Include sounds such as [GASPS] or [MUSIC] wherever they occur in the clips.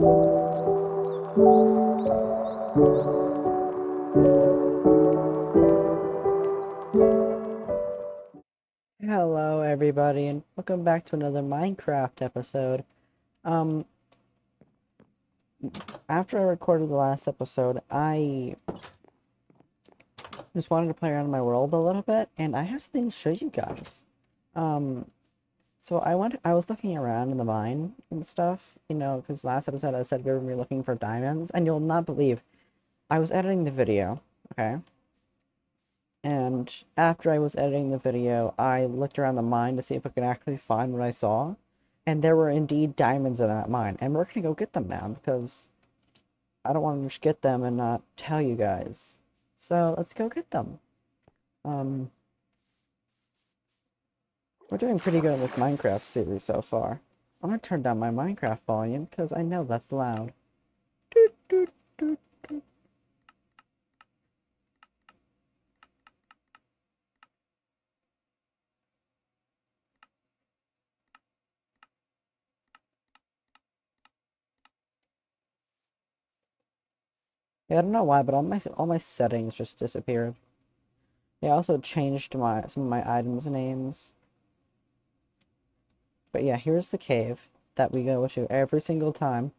Hello everybody and welcome back to another Minecraft episode. Um after I recorded the last episode, I just wanted to play around in my world a little bit and I have something to show you guys. Um so I went I was looking around in the mine and stuff, you know, cuz last episode I said we were looking for diamonds and you'll not believe I was editing the video, okay? And after I was editing the video, I looked around the mine to see if I could actually find what I saw. And there were indeed diamonds in that mine. And we're to go get them now because I don't want to just get them and not tell you guys. So let's go get them. Um, we're doing pretty good in this Minecraft series so far. I'm to turn down my Minecraft volume because I know that's loud. Doot, doot, doot. Yeah, I don't know why, but all my all my settings just disappeared. Yeah, I also changed my some of my items names. But yeah, here's the cave that we go to every single time.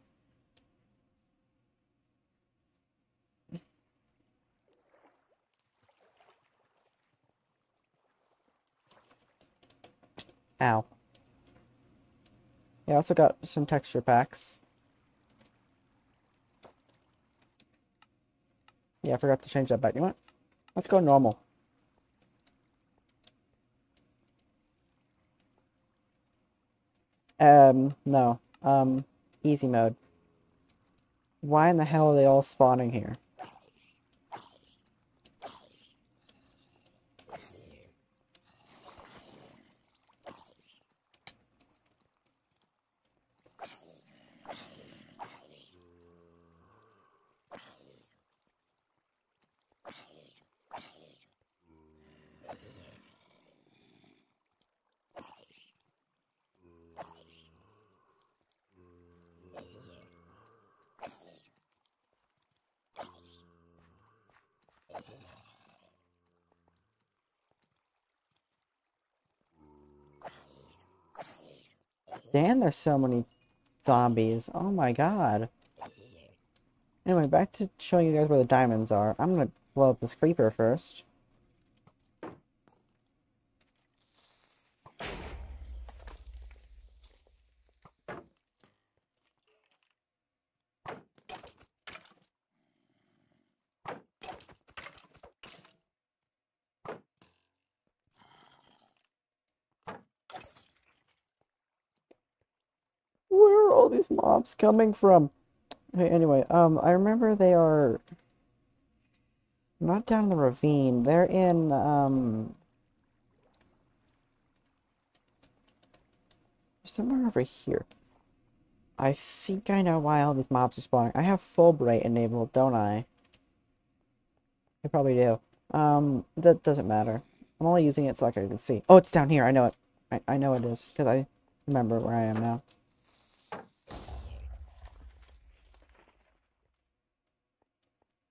Ow. I also got some texture packs. Yeah, I forgot to change that back. You know what? Let's go normal. Um, no. Um, easy mode. Why in the hell are they all spawning here? Damn, there's so many zombies. Oh my god. Anyway, back to showing you guys where the diamonds are. I'm gonna blow up this creeper first. Where are all these mobs coming from? Okay, anyway, um, I remember they are not down the ravine. They're in, um, somewhere over here. I think I know why all these mobs are spawning. I have Fullbright enabled, don't I? I probably do. Um, that doesn't matter. I'm only using it so I can see. Oh, it's down here. I know it. I, I know it is, because I remember where I am now.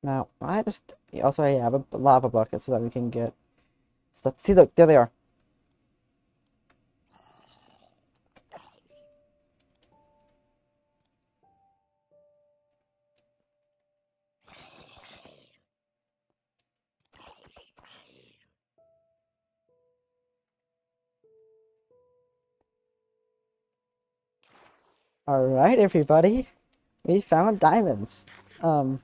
Now, I just also I have a lava bucket so that we can get stuff. See, look, there they are. All right, everybody, we found diamonds. Um.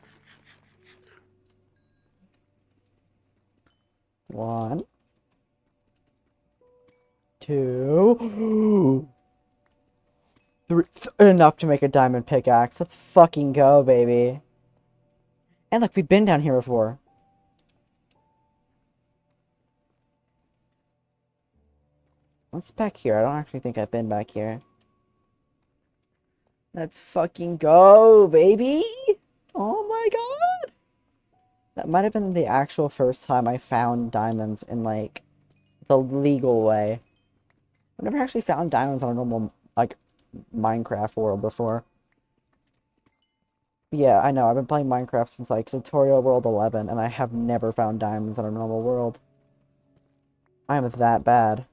One. Two. [GASPS] Three. Enough to make a diamond pickaxe. Let's fucking go, baby. And look, we've been down here before. What's back here? I don't actually think I've been back here. Let's fucking go, baby! Oh my god! That might have been the actual first time I found diamonds in, like, the legal way. I've never actually found diamonds on a normal, like, Minecraft world before. Yeah, I know. I've been playing Minecraft since like tutorial world 11, and I have never found diamonds on a normal world. I am that bad.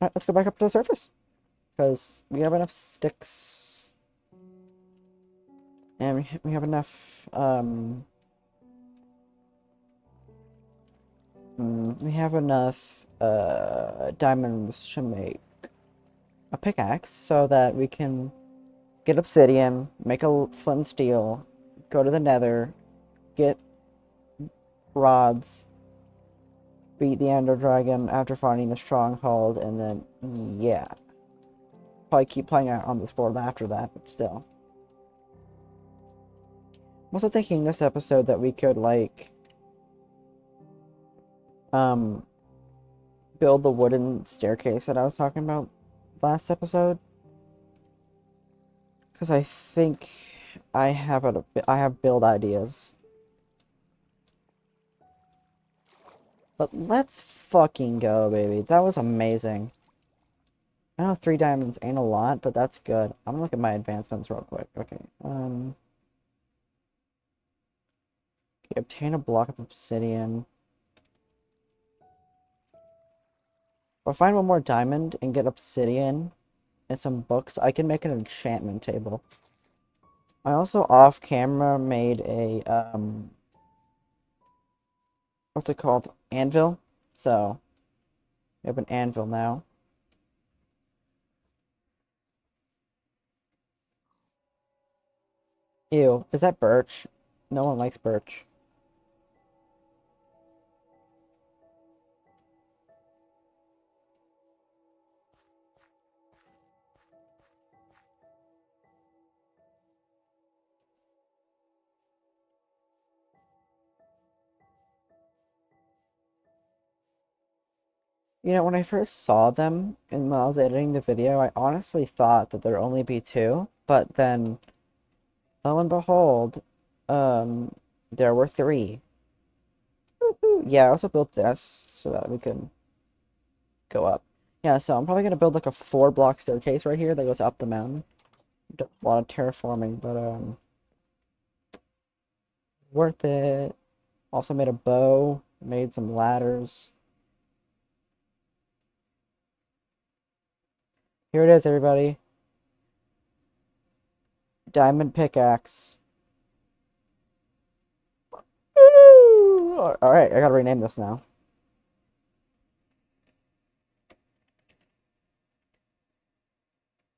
Alright, let's go back up to the surface. Because we have enough sticks. And we, we have enough, um... mm, we have enough, uh, diamonds to make a pickaxe so that we can get obsidian, make a flint steel, go to the nether, get rods, beat the ender dragon after finding the stronghold, and then, yeah. Probably keep playing on this board after that, but still. I'm also thinking this episode that we could, like, um, build the wooden staircase that I was talking about last episode. Because I think I have a, I have build ideas. But let's fucking go, baby. That was amazing. I know three diamonds ain't a lot, but that's good. I'm gonna look at my advancements real quick. Okay. Um. Okay, obtain a block of obsidian. If I find one more diamond and get obsidian, and some books, I can make an enchantment table. I also off camera made a um what's it called? Anvil. So we have an anvil now. Ew, is that birch? No one likes birch. You know, when I first saw them and when I was editing the video, I honestly thought that there'd only be two, but then, lo and behold, um, there were three. Yeah, I also built this so that we can go up. Yeah, so I'm probably gonna build like a four block staircase right here that goes up the mountain. A lot of terraforming, but um, worth it. Also made a bow, made some ladders. Here it is, everybody. Diamond pickaxe. Alright, I gotta rename this now.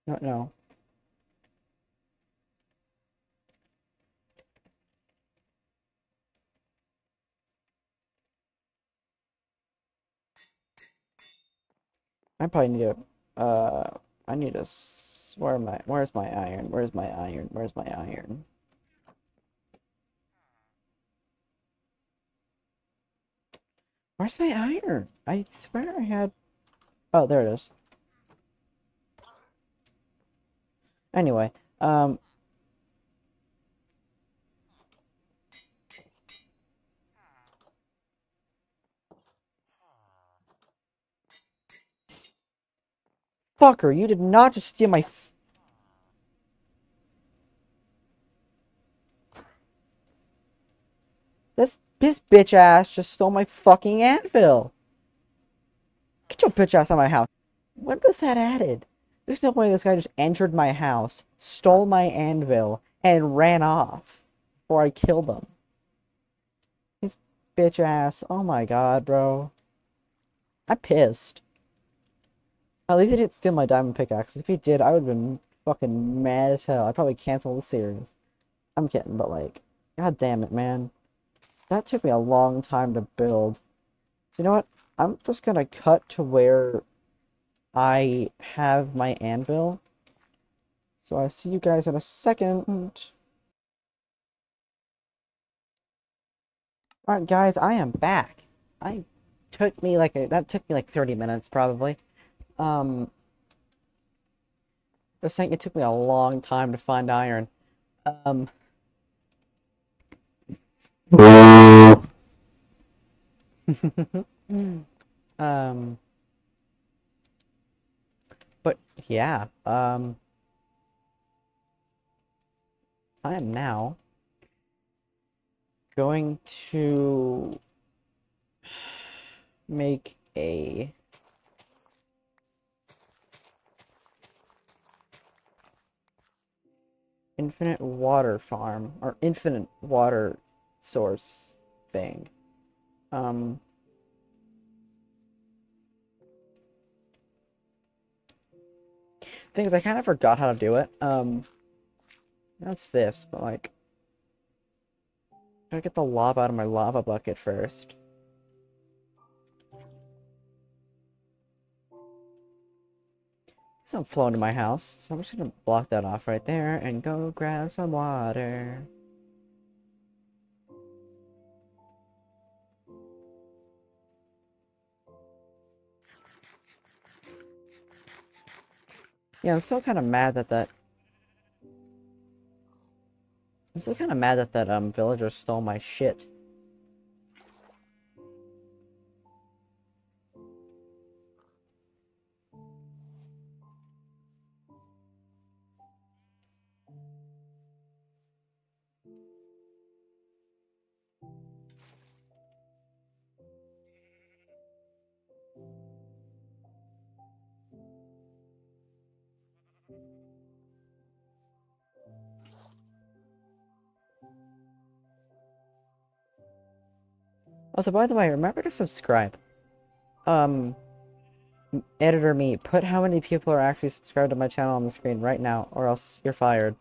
No, no. I probably need to, uh, I need to, where am I, where's my iron, where's my iron, where's my iron? Where's my iron? I swear I had, oh, there it is. Anyway, um, Fucker, you did not just steal my This, this bitch ass just stole my fucking anvil. Get your bitch ass out of my house. When was that added? There's no way this guy just entered my house, stole my anvil, and ran off before I killed him. His bitch ass. Oh my god, bro. I'm pissed. At least he didn't steal my diamond pickaxe. If he did, I would have been fucking mad as hell. I'd probably cancel the series. I'm kidding, but like, god damn it, man. That took me a long time to build. So you know what? I'm just gonna cut to where I have my anvil. So I see you guys in a second. Alright guys, I am back. I took me like a, that took me like 30 minutes probably. Um they're saying it took me a long time to find iron. Um [LAUGHS] um but yeah, um I am now going to make a infinite water farm or infinite water source thing. Um, things I kind of forgot how to do it. Um, that's this, but like, gotta get the lava out of my lava bucket first. Some flow into my house, so I'm just gonna block that off right there and go grab some water. Yeah, I'm still kind of mad that that... I'm still kind of mad that that um villager stole my shit. Also, by the way, remember to subscribe. Um, editor me, put how many people are actually subscribed to my channel on the screen right now, or else you're fired.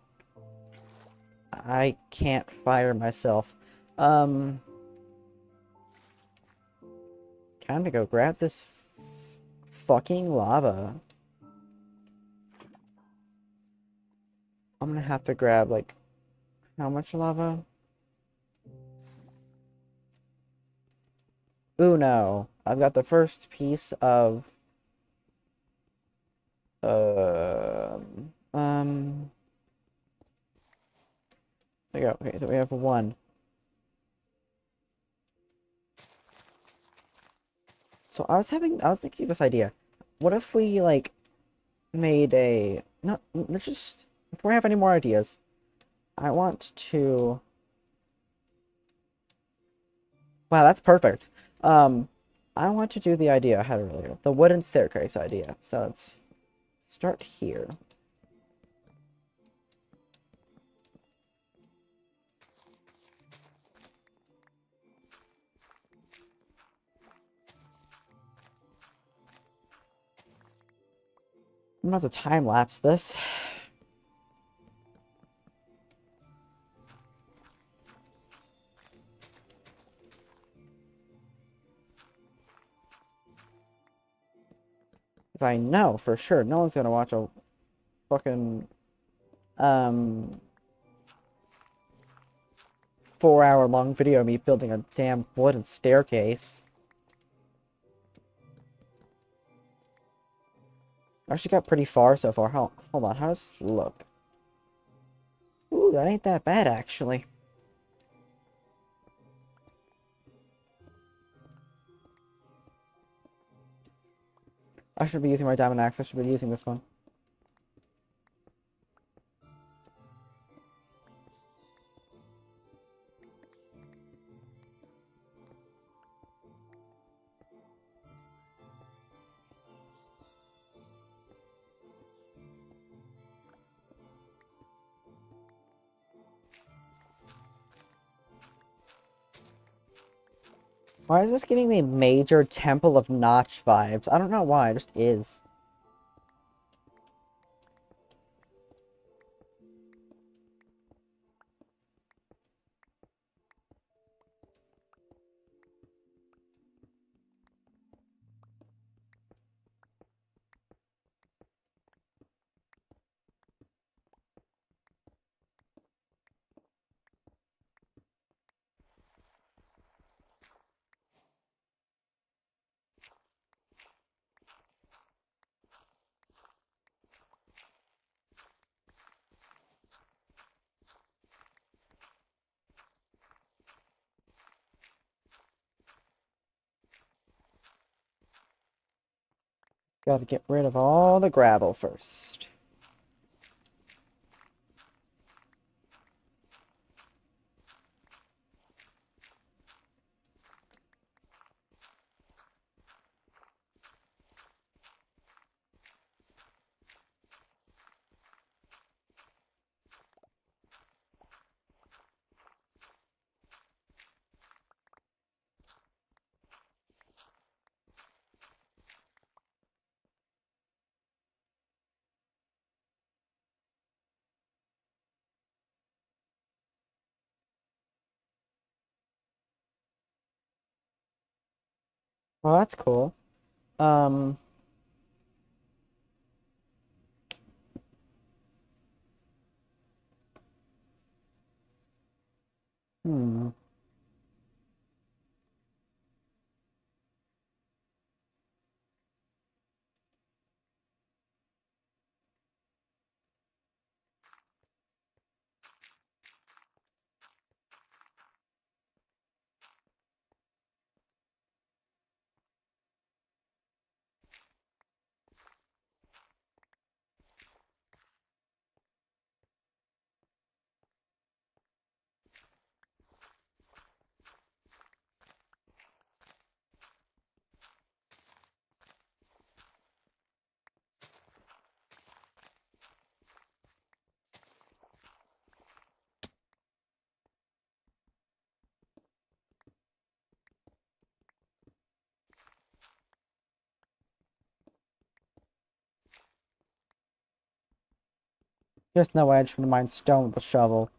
I can't fire myself. Um, time to go grab this fucking lava. I'm gonna have to grab, like, how much lava? Uno. I've got the first piece of... Uh, um... There we go. Okay, so we have one. So I was having, I was thinking of this idea. What if we, like, made a, not, let's just, before we have any more ideas, I want to, wow, that's perfect. Um, I want to do the idea I had earlier, the wooden staircase idea. So let's start here. I'm about to time lapse this. Because I know for sure no one's going to watch a fucking um four hour long video of me building a damn wooden staircase. Actually got pretty far so far. Hold, hold on, how does this look? Ooh, that ain't that bad actually. I should be using my diamond axe. I should be using this one. Why is this giving me major Temple of Notch vibes? I don't know why, it just is. Gotta get rid of all the gravel first. Well, that's cool. Um, hmm. There's no way I'm just gonna mine stone with a shovel.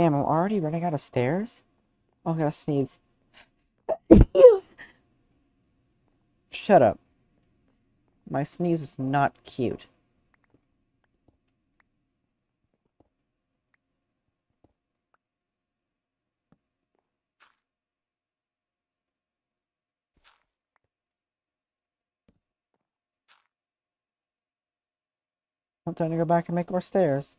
Damn, I'm already running out of stairs? Oh, I gotta sneeze. Shut up. My sneeze is not cute. I'm time to go back and make more stairs.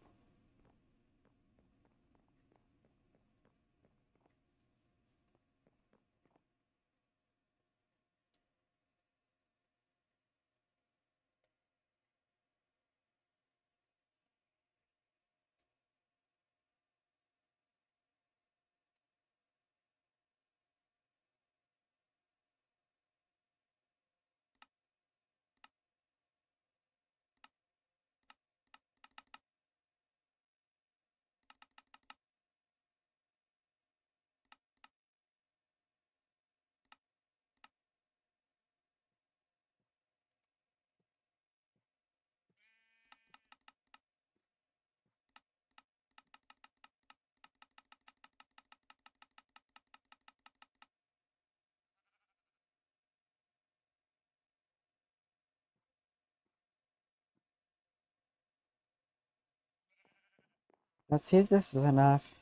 Let's see if this is enough.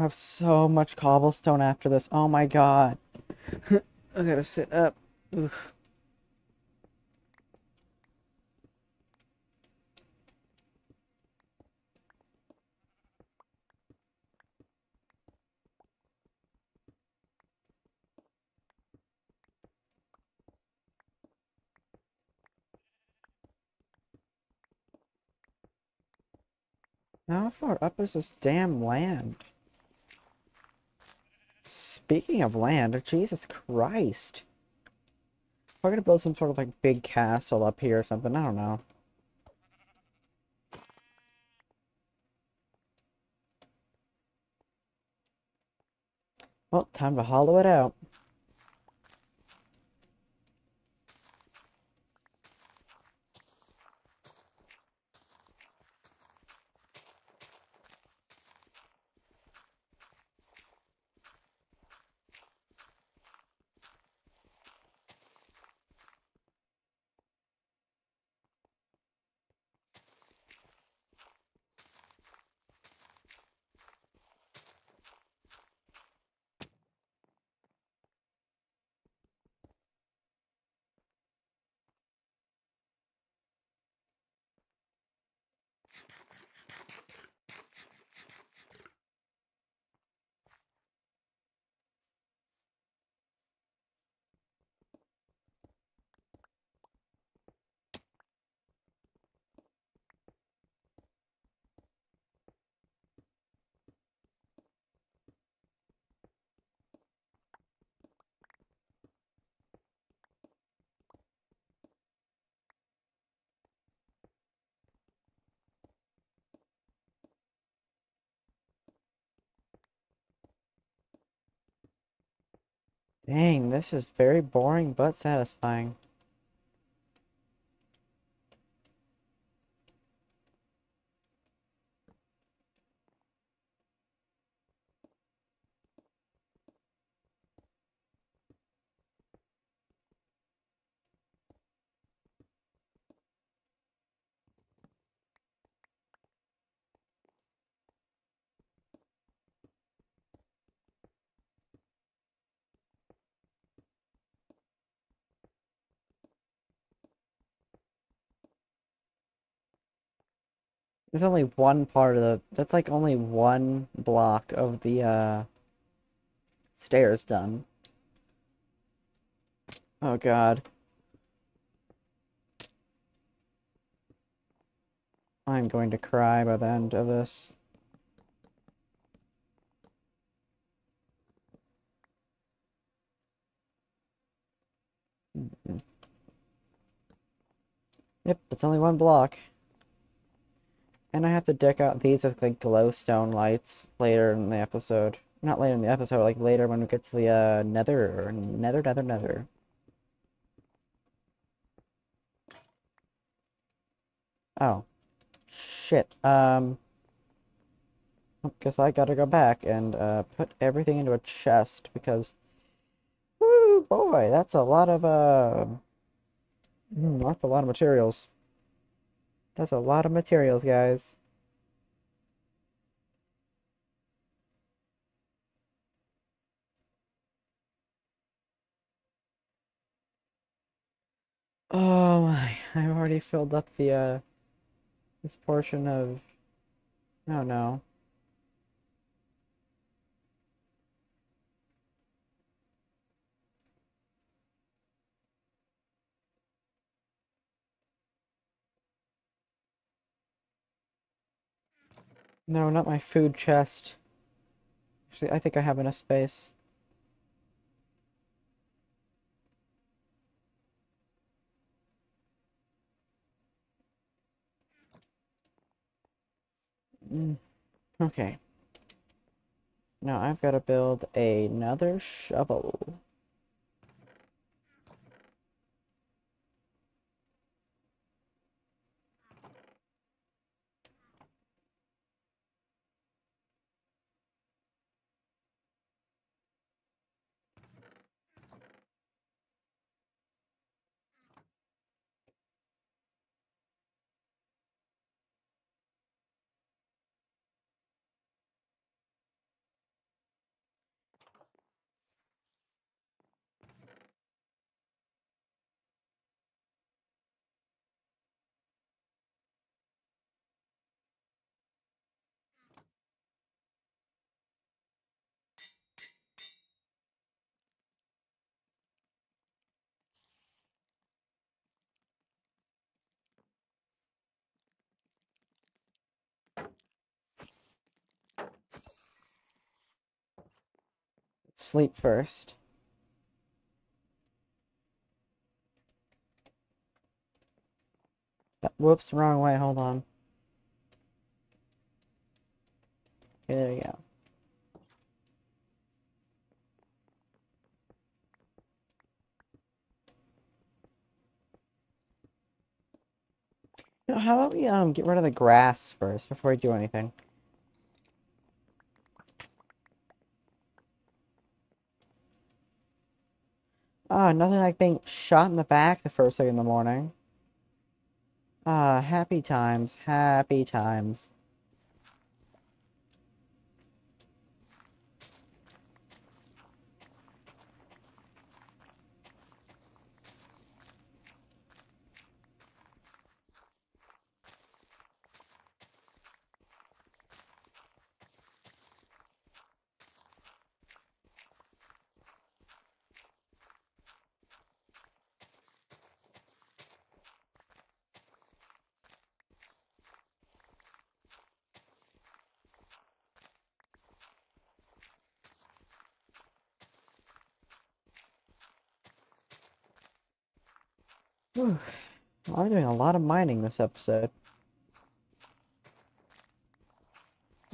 I have so much cobblestone after this. Oh my god. [LAUGHS] I gotta sit up. Oof. How far up is this damn land? Speaking of land, Jesus Christ. We're gonna build some sort of like big castle up here or something, I don't know. Well, time to hollow it out. Dang, this is very boring but satisfying. There's only one part of the, that's like only one block of the, uh, stairs done. Oh god. I'm going to cry by the end of this. Yep, it's only one block. And I have to deck out these with like glowstone lights later in the episode. Not later in the episode, like later when we get to the uh, nether, or nether, nether, nether. Oh. Shit. Um. Guess I gotta go back and uh, put everything into a chest because, whoo boy, that's a lot of uh, mm, that's a lot of materials. That's a lot of materials, guys. Oh my, I've already filled up the, uh, this portion of, oh no. No, not my food chest. Actually, I think I have enough space. Mm, okay. Now I've got to build another shovel. Sleep first. Whoops, wrong way, hold on. Okay, there you go. how about we um get rid of the grass first before we do anything? Ah, nothing like being shot in the back the first thing in the morning. Ah, happy times, happy times. I'm doing a lot of mining this episode.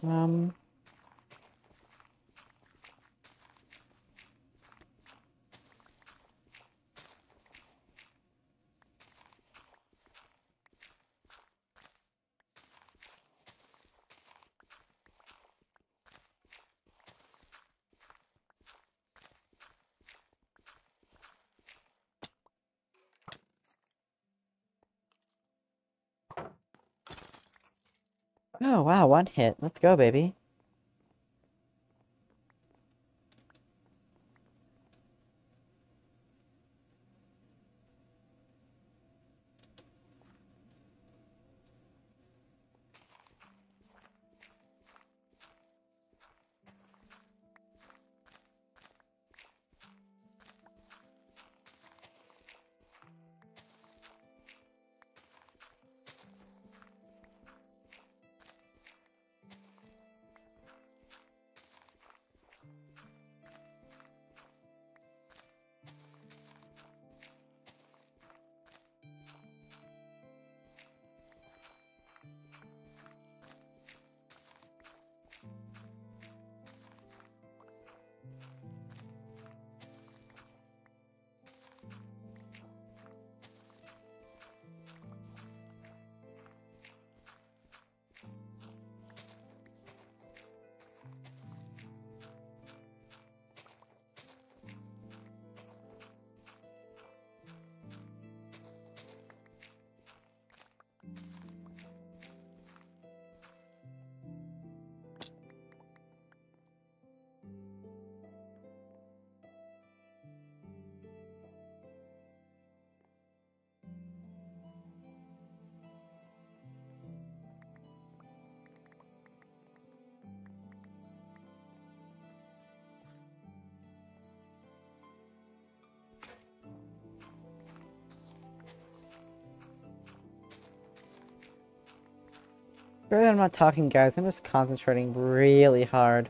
Um... Oh, wow, one hit. Let's go, baby. That I'm not talking, guys. I'm just concentrating really hard.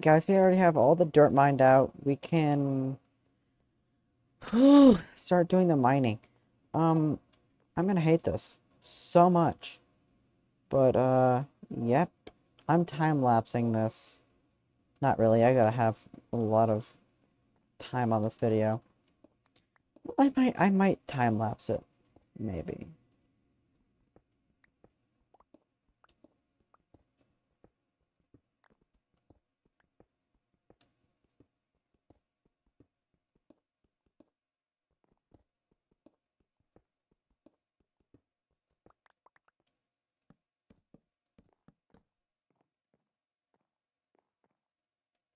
Alright guys, we already have all the dirt mined out. We can [GASPS] start doing the mining. Um, I'm gonna hate this so much. But, uh, yep. I'm time-lapsing this. Not really, I gotta have a lot of time on this video. I might, I might time-lapse it. Maybe.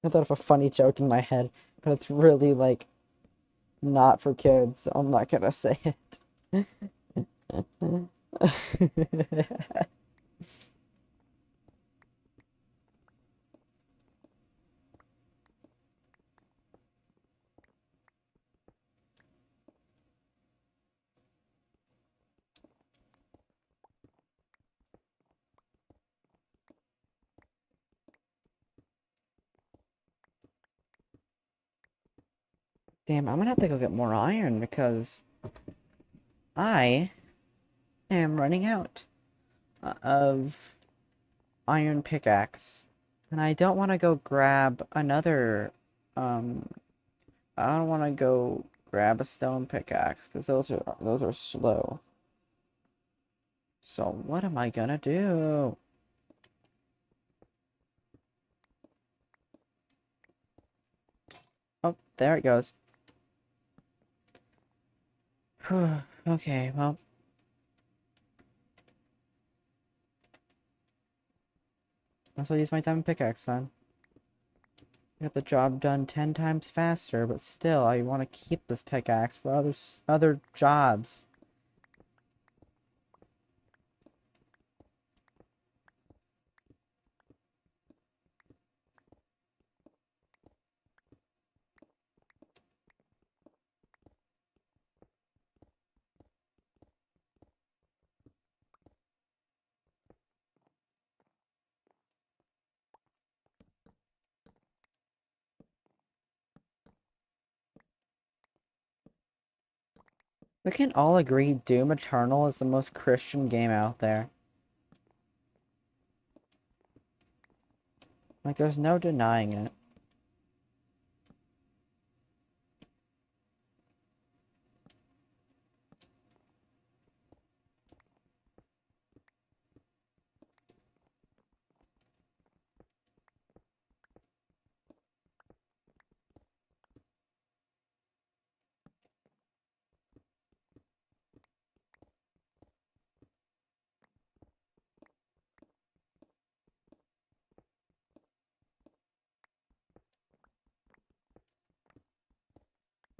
I thought of a funny joke in my head, but it's really like not for kids, so I'm not gonna say it. [LAUGHS] Damn, I'm gonna have to go get more iron because I am running out of iron pickaxe. And I don't want to go grab another, um, I don't want to go grab a stone pickaxe because those are, those are slow. So what am I gonna do? Oh, there it goes. [SIGHS] okay, well. That's what I use my diamond pickaxe then. Get the job done ten times faster, but still, I want to keep this pickaxe for other other jobs. We can all agree Doom Eternal is the most Christian game out there. Like, there's no denying it.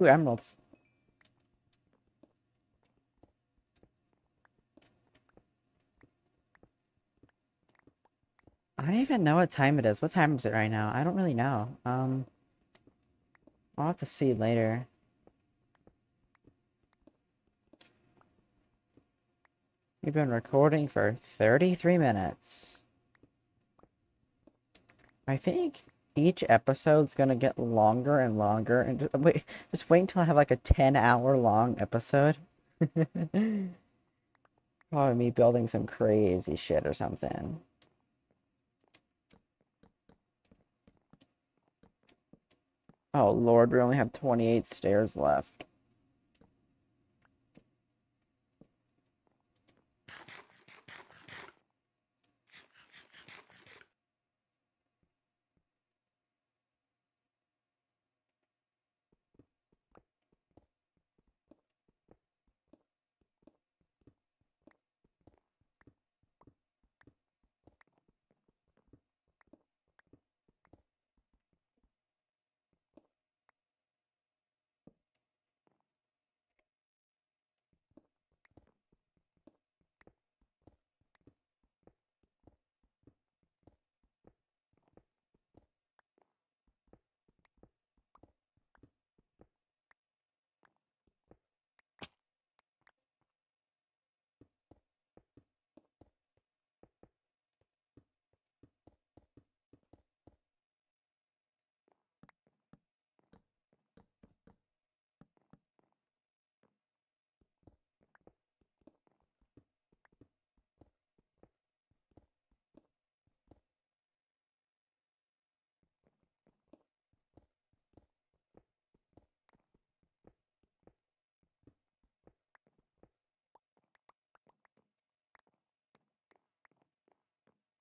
Emeralds. I don't even know what time it is. What time is it right now? I don't really know. Um, I'll have to see later. We've been recording for 33 minutes. I think each episode's gonna get longer and longer and just wait just wait until I have like a 10 hour long episode. [LAUGHS] Probably me building some crazy shit or something. Oh lord, we only have 28 stairs left.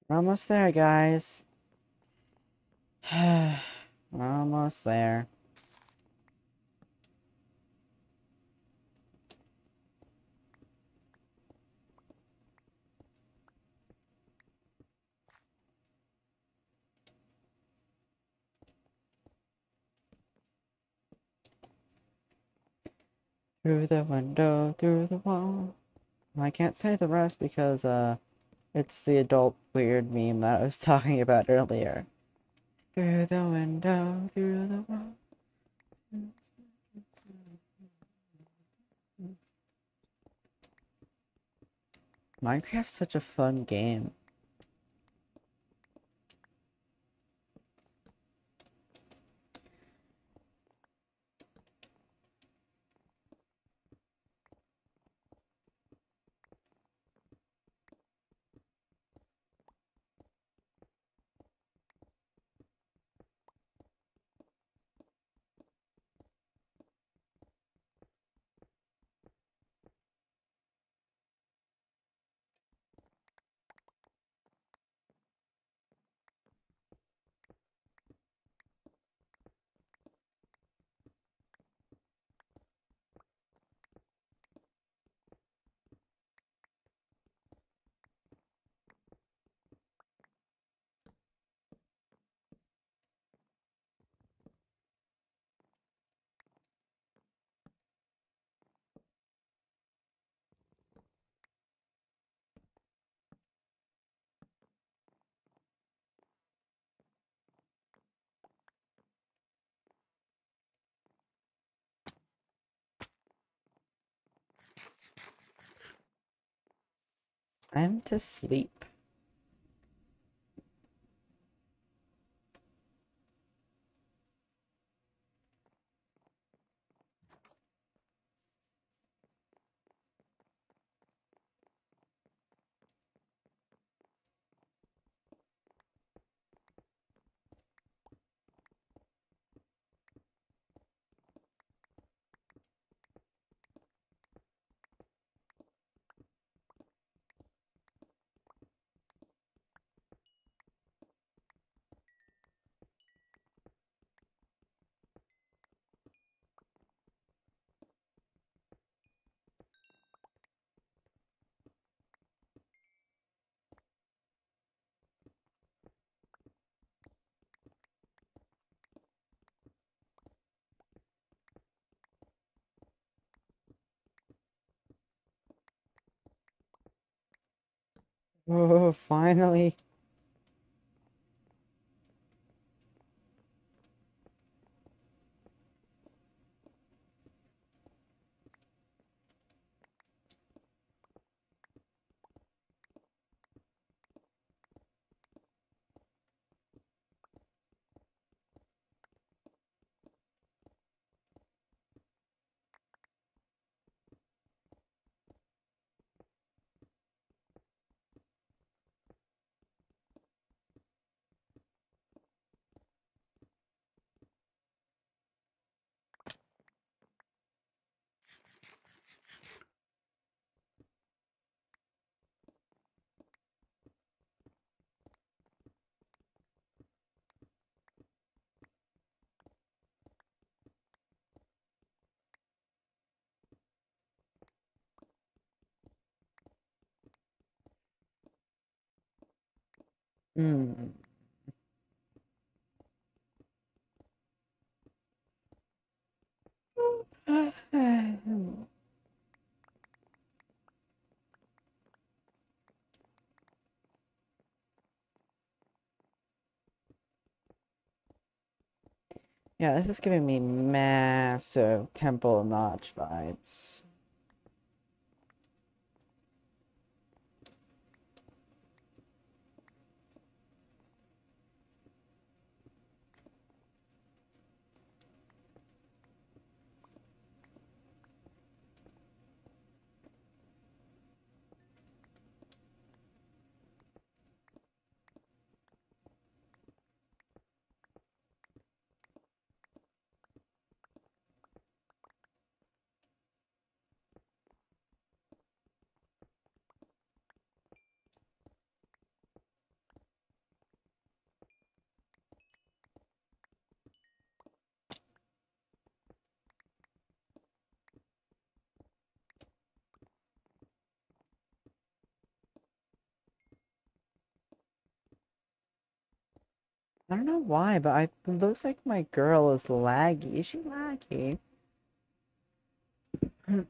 We're almost there, guys. [SIGHS] We're almost there. Through the window, through the wall. I can't say the rest because, uh, it's the adult weird meme that I was [LAUGHS] talking about earlier. Through the window, through the wall. Minecraft's such a fun game. I'm to sleep. Oh, finally. Hmm. Yeah, this is giving me massive Temple Notch vibes. I don't know why, but I it looks like my girl is laggy. Is she laggy? [CLEARS THROAT]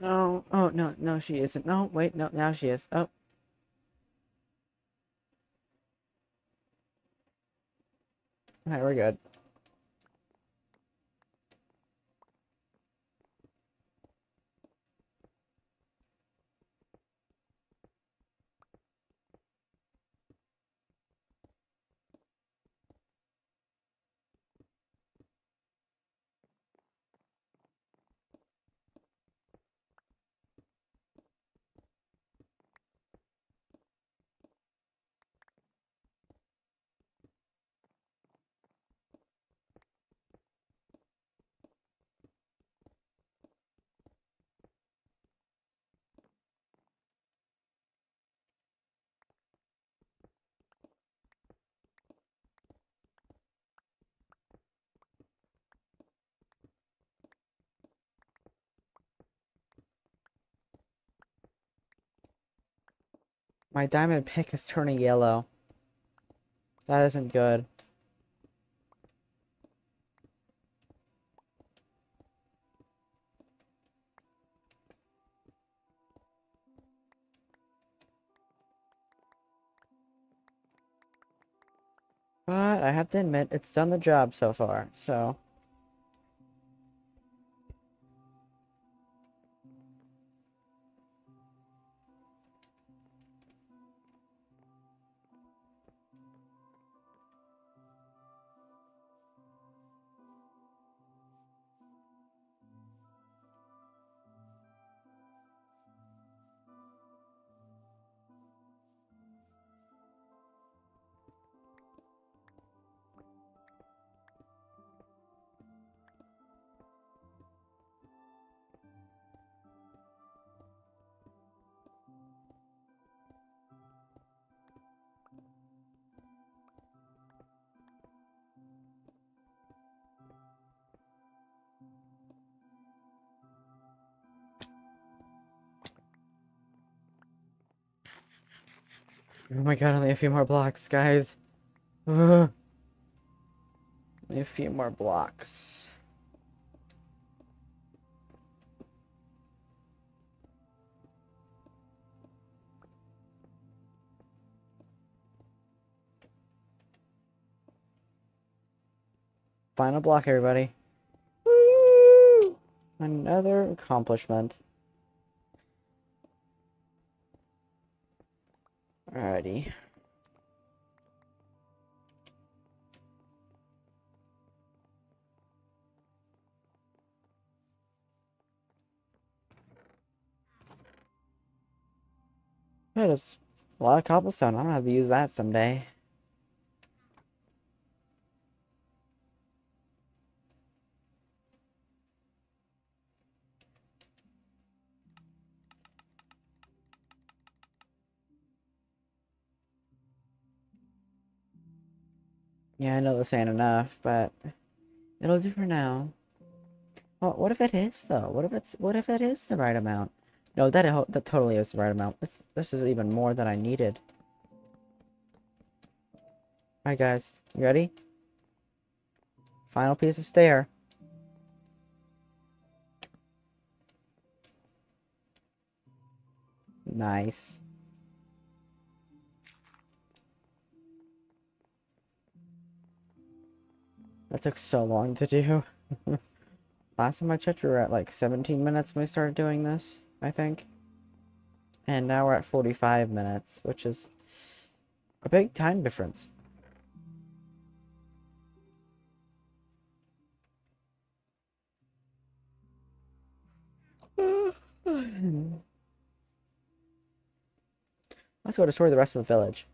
No. Oh, no, no, she isn't. No, wait, no, now she is. Oh. Alright, we're good. My diamond pick is turning yellow. That isn't good. But I have to admit, it's done the job so far, so... Oh my god, only a few more blocks, guys. [SIGHS] Ugh. Only a few more blocks. Final block, everybody. Woo! Another accomplishment. Alrighty. That is a lot of cobblestone. I'm gonna have to use that someday. Yeah, I know this ain't enough, but it'll do for now. Well, what if it is though? What if it's what if it is the right amount? No, that that totally is the right amount. This this is even more than I needed. Alright guys, you ready? Final piece of stair. Nice. That took so long to do. [LAUGHS] Last time I checked, we were at like 17 minutes when we started doing this, I think. And now we're at 45 minutes, which is a big time difference. [SIGHS] Let's go destroy the rest of the village.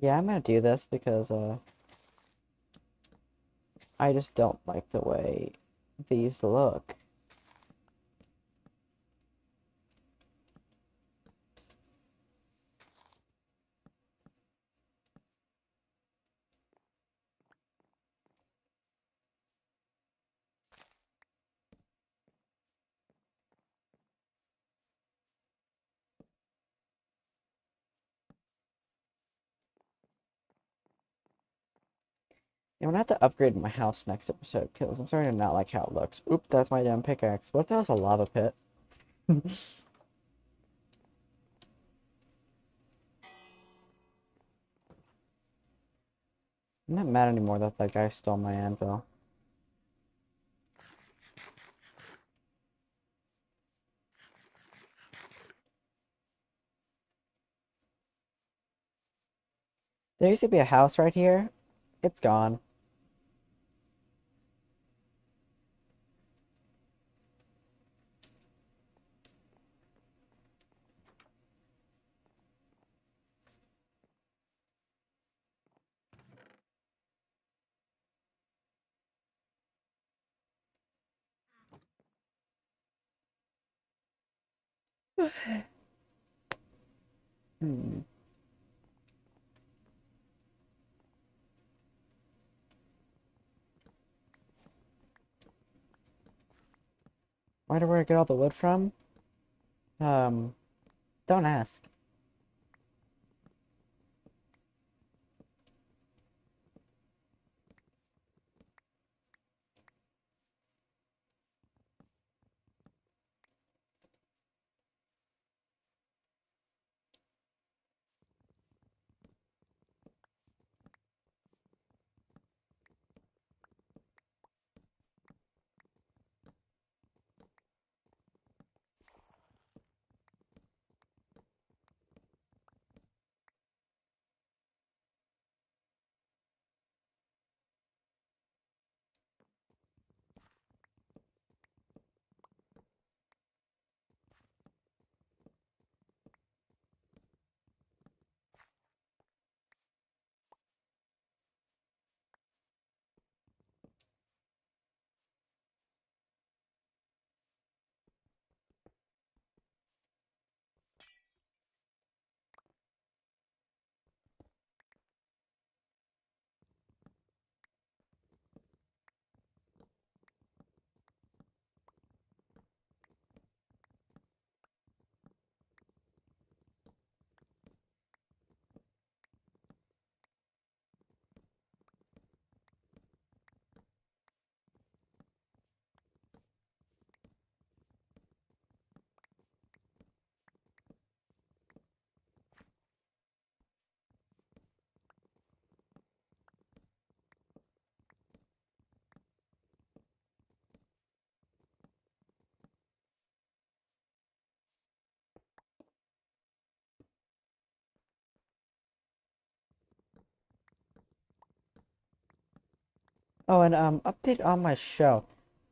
Yeah, I'm gonna do this because, uh, I just don't like the way these look. I'm gonna have to upgrade my house next episode because I'm starting to not like how it looks. Oop, that's my damn pickaxe. What if that was a lava pit? [LAUGHS] I'm not mad anymore that that guy stole my anvil. There used to be a house right here. It's gone. Hmm. Where do I get all the wood from? Um, don't ask. Oh, and um, update on my show.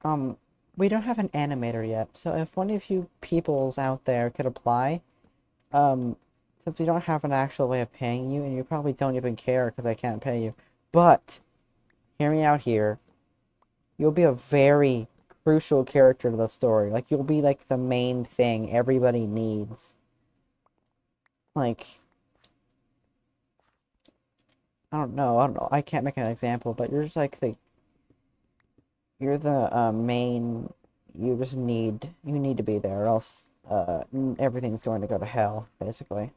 Um, we don't have an animator yet, so if one of you peoples out there could apply, um, since we don't have an actual way of paying you, and you probably don't even care because I can't pay you, but hear me out here. You'll be a very crucial character to the story. Like you'll be like the main thing everybody needs. Like I don't know, I don't know. I can't make an example, but you're just like the you're the uh, main you just need you need to be there or else uh, everything's going to go to hell, basically.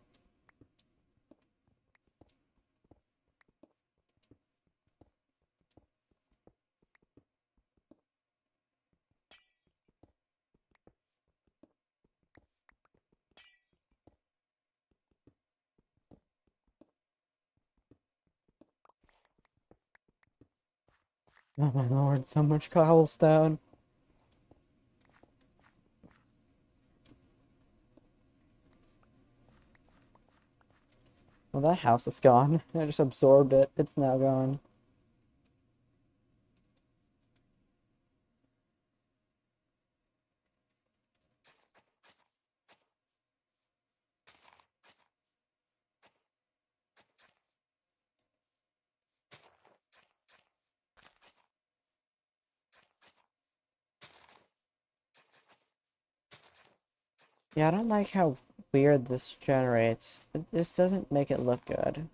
Oh my lord, so much cobblestone. Well, that house is gone. I just absorbed it. It's now gone. Yeah, I don't like how weird this generates. It just doesn't make it look good.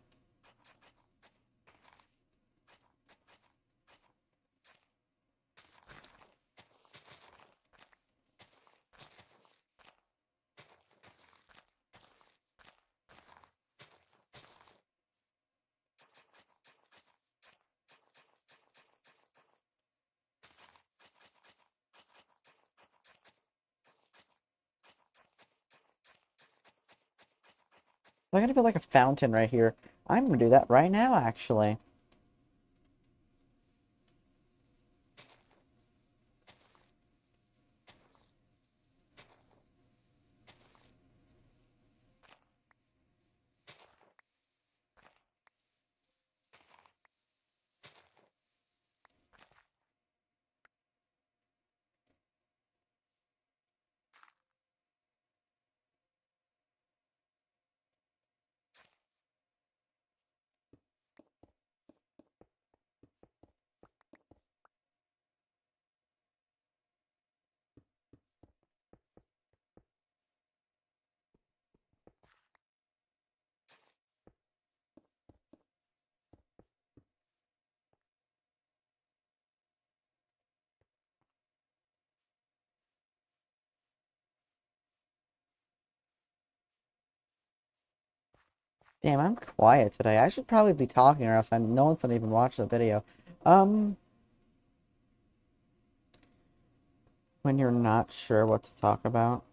I'm gonna put like a fountain right here. I'm gonna do that right now, actually. Damn, I'm quiet today. I should probably be talking or else I'm, no one's gonna even watch the video. Um, when you're not sure what to talk about.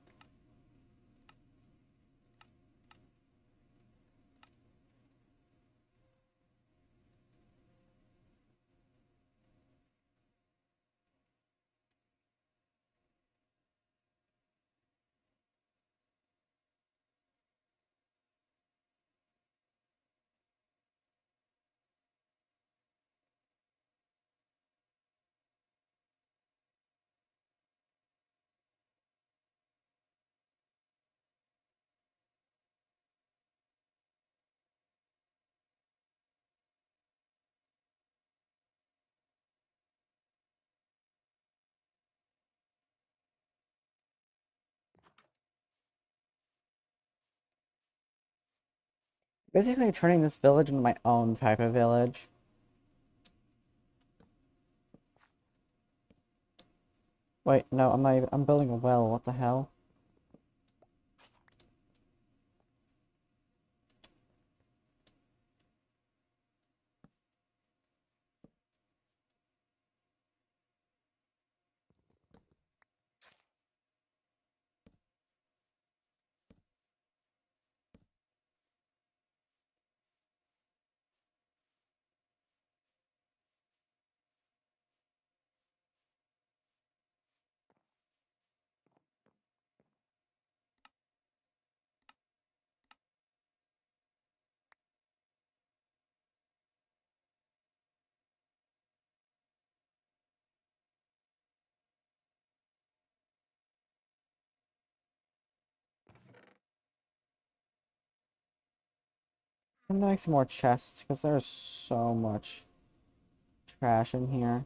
Basically turning this village into my own type of village. Wait, no, I'm not, I'm building a well, what the hell? I'm gonna make some more chests because there's so much trash in here.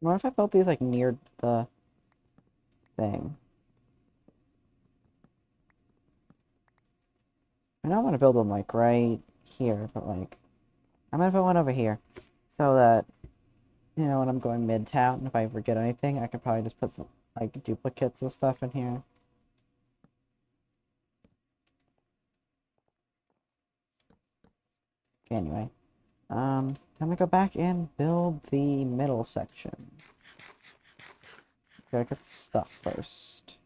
What if I built these like near the thing? I don't want to build them like right here, but like I'm gonna put one over here so that you know when I'm going midtown, if I forget anything, I could probably just put some like duplicates of stuff in here. Okay, anyway. Um, I'm gonna go back and build the middle section. Gotta get the stuff first.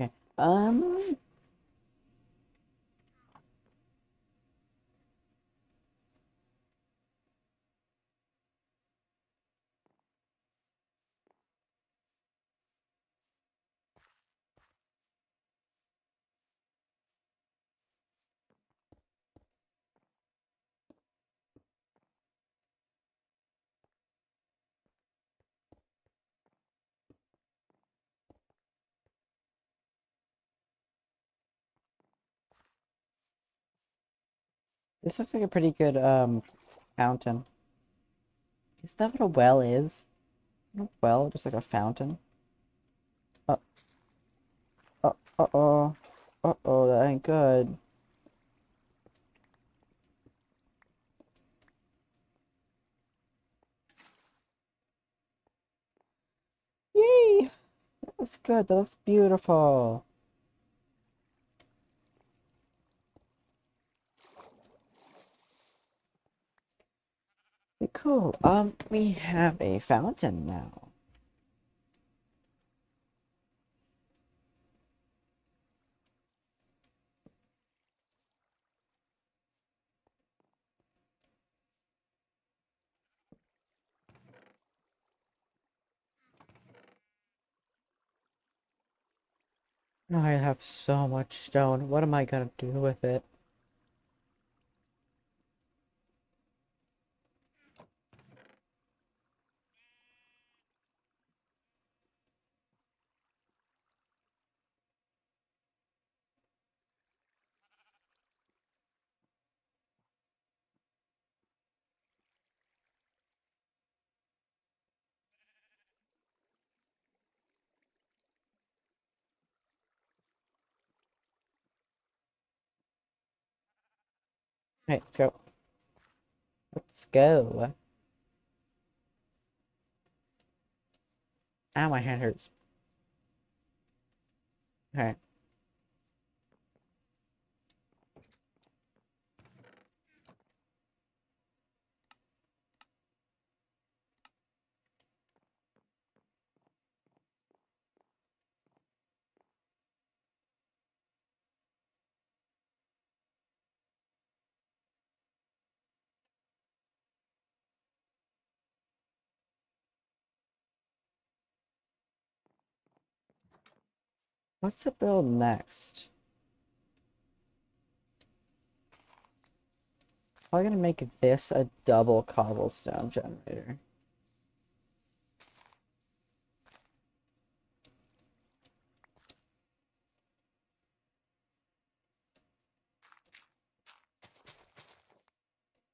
Okay, um, This looks like a pretty good um fountain. Is that what a well is? Not well, just like a fountain. Uh, uh, uh oh, uh oh, that ain't good. Yay! That looks good. That looks beautiful. Cool. Um, we have a fountain now. I have so much stone. What am I gonna do with it? Okay, let's go. Let's go. Ow, my hand hurts. Okay. What's to build next? Probably gonna make this a double cobblestone generator.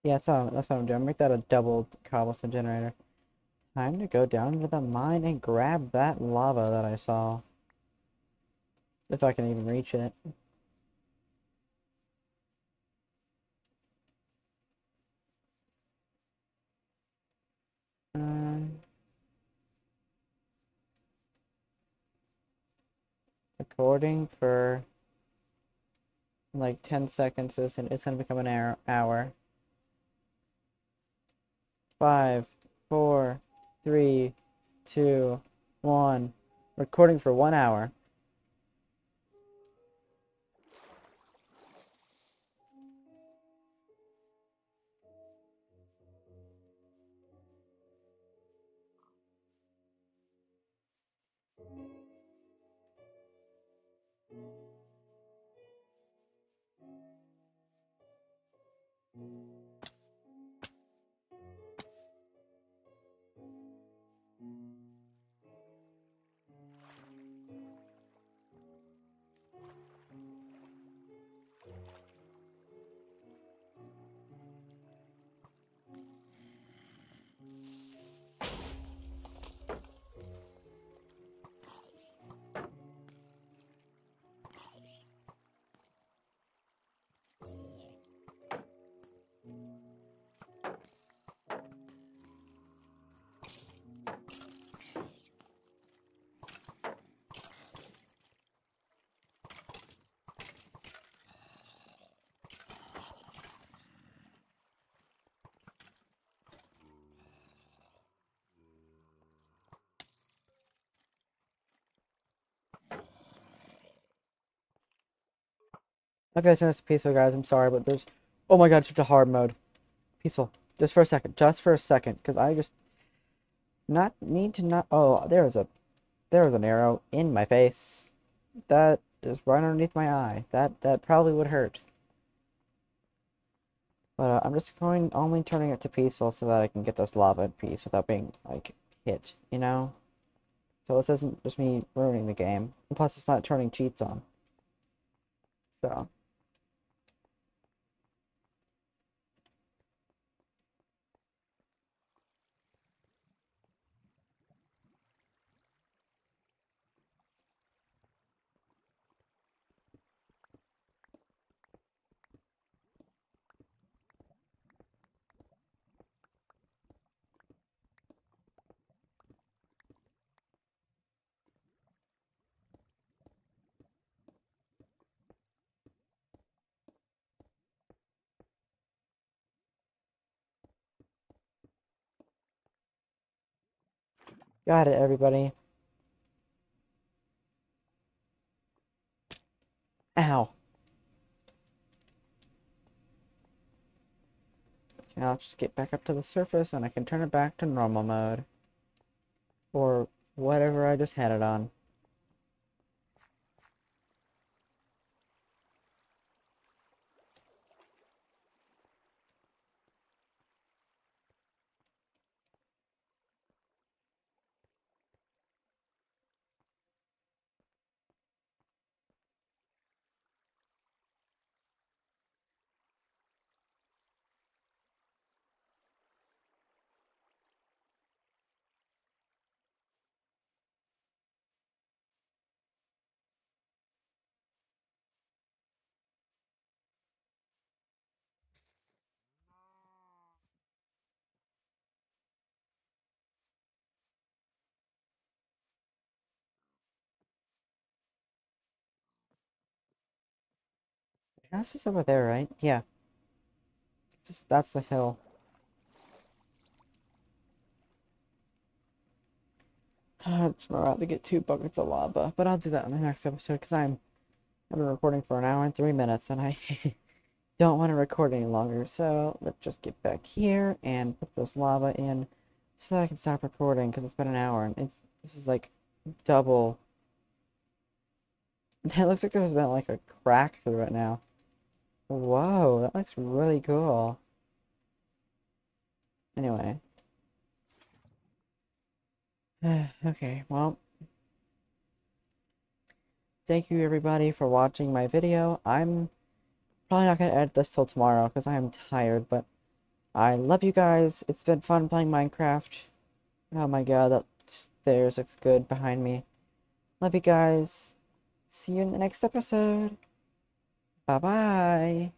Yeah, that's what, that's what I'm doing. Make that a double cobblestone generator. Time to go down to the mine and grab that lava that I saw. If I can even reach it. Um, recording for like 10 seconds, it's gonna, it's gonna become an hour. Five, four, three, two, one. Recording for one hour. I feel like this peaceful, guys. I'm sorry, but there's... Oh my god, it's such a hard mode. Peaceful. Just for a second. Just for a second. Because I just... Not need to not... Oh, there's a... There was an arrow in my face. That is right underneath my eye. That that probably would hurt. But uh, I'm just going... Only turning it to peaceful so that I can get this lava in peace without being, like, hit. You know? So this isn't just me ruining the game. And plus, it's not turning cheats on. So... Got it, everybody. Ow. Now I'll just get back up to the surface and I can turn it back to normal mode. Or whatever I just had it on. House is over there, right? Yeah. It's just, that's the hill. [SIGHS] I just about to get two buckets of lava, but I'll do that in the next episode because I'm I've been recording for an hour and three minutes and I [LAUGHS] don't want to record any longer. So let's just get back here and put this lava in so that I can stop recording because it's been an hour and this is like double. [LAUGHS] It looks like there's been like a crack through it now. Whoa, that looks really cool. Anyway. [SIGHS] okay, well. Thank you everybody for watching my video. I'm probably not going to edit this till tomorrow because I am tired, but I love you guys. It's been fun playing Minecraft. Oh my god, that stairs looks good behind me. Love you guys. See you in the next episode. Bye bye.